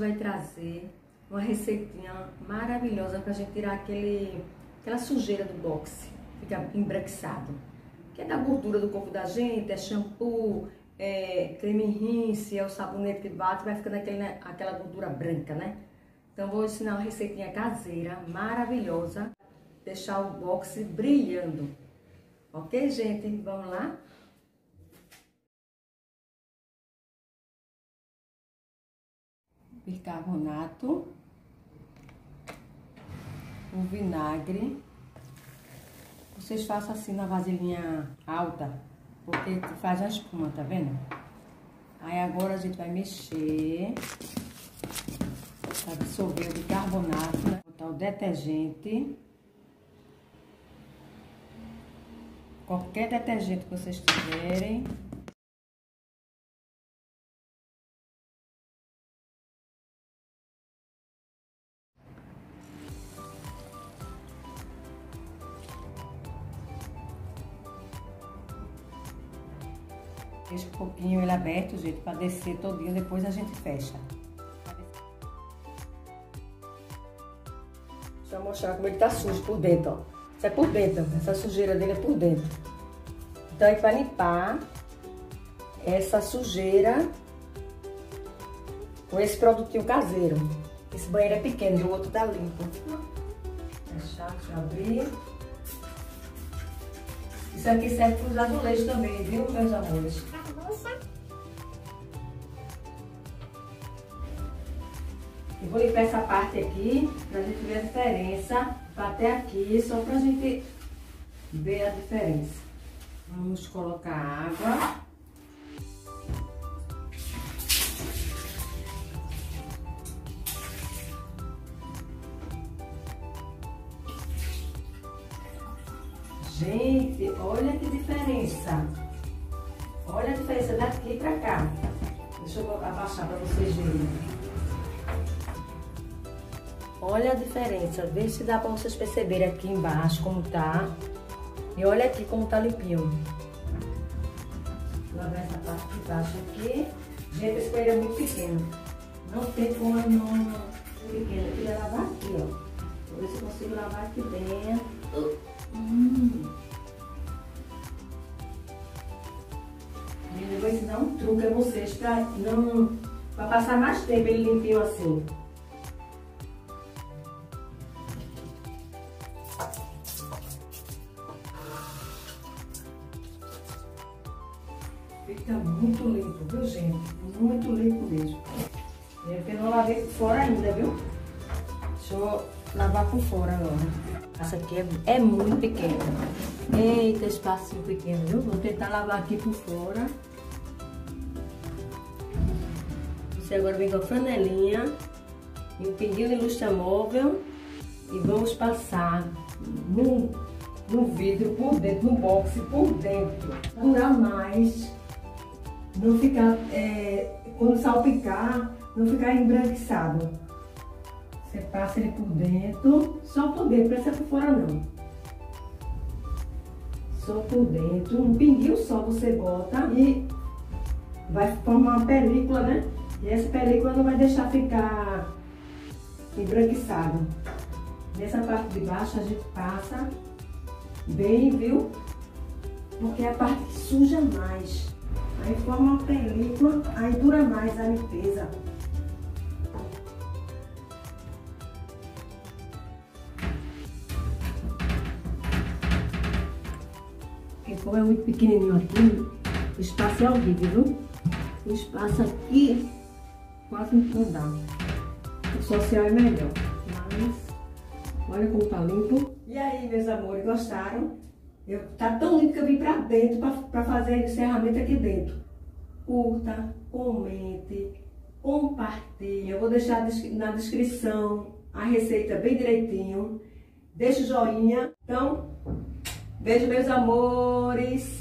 vai trazer uma receitinha maravilhosa para a gente tirar aquele, aquela sujeira do boxe, fica embranquiçado. Que é da gordura do corpo da gente, é shampoo, é creme rinse, é o sabonete que bate, vai ficando aquele, né, aquela gordura branca, né? Então vou ensinar uma receitinha caseira, maravilhosa, deixar o boxe brilhando. Ok, gente? Vamos lá? Bicarbonato, o vinagre. Vocês façam assim na vasilhinha alta, porque faz a espuma, tá vendo? Aí agora a gente vai mexer para dissolver o bicarbonato, né? Botar o detergente. Qualquer detergente que vocês tiverem. Deixa um pouquinho ele aberto, gente, para descer todinho, depois a gente fecha. Deixa eu mostrar como ele tá sujo por dentro, ó. Isso é por dentro, essa sujeira dele é por dentro. Então a gente vai limpar essa sujeira com esse produtinho caseiro. Esse banheiro é pequeno e o outro tá limpo. Deixa eu abrir. Isso aqui serve para os azulejos também, viu, meus amores? Eu vou limpar essa parte aqui, pra gente ver a diferença. Até aqui, só pra gente ver a diferença. Vamos colocar água. Gente, olha que diferença. Olha a diferença daqui pra cá. Deixa eu abaixar pra vocês verem. Olha a diferença. Vê se dá pra vocês perceberem aqui embaixo como tá. E olha aqui como tá limpinho. Vou lavar essa parte de baixo aqui. Gente, esse banheiro é muito pequeno. Não tem como não pequeno. Eu queria lavar aqui, ó. Vou ver se eu consigo lavar aqui dentro. Hum. Eu vou ensinar um truque a vocês para não para passar mais tempo ele limpinho assim. Fica muito limpo, viu gente? Muito limpo mesmo. É eu não lavei fora ainda, viu? Deixa eu lavar por fora agora. Essa aqui é, é muito pequena. Eita, espacinho pequeno, viu? Vou tentar lavar aqui por fora. Você agora vem com a flanelinha e um pinguinho de lustre móvel e vamos passar no, no vidro por dentro, no boxe por dentro. Durar mais, não ficar, é, quando salpicar, não ficar embranquiçado. Você passa ele por dentro, só por dentro, precisa por fora não. Só por dentro, um pinguinho só você bota e vai formar uma película, né? E essa película não vai deixar ficar embranquiçado. Nessa parte de baixo a gente passa bem, viu? Porque é a parte que suja mais. Aí forma uma película, aí dura mais a limpeza. Como é muito pequenininho aqui, o espaço é horrível, viu? O espaço aqui quase não dá. O social é melhor, mas olha como tá limpo. E aí, meus amores, gostaram? Eu, tá tão limpo que eu vim pra dentro pra, fazer encerramento aqui dentro. Curta, comente, compartilhe. Eu vou deixar na descrição a receita bem direitinho. Deixa o joinha. Então, Beijo, meus amores.